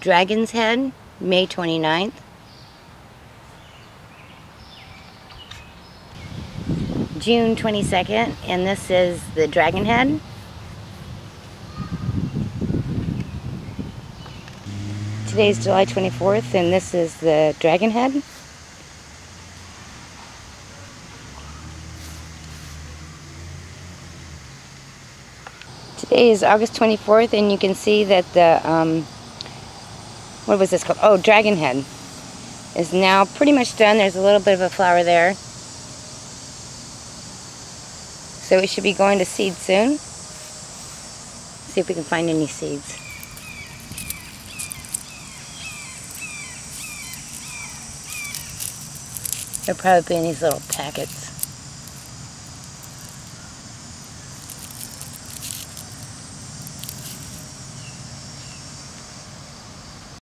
Dragon's Head, May 29th. June 22nd, and this is the Dragon Head. Today's July 24th, and this is the Dragon Head. Today is August 24th, and you can see that the, um, what was this called? Oh, Dragon Head is now pretty much done. There's a little bit of a flower there. So we should be going to seed soon. See if we can find any seeds. They'll probably be in these little packets.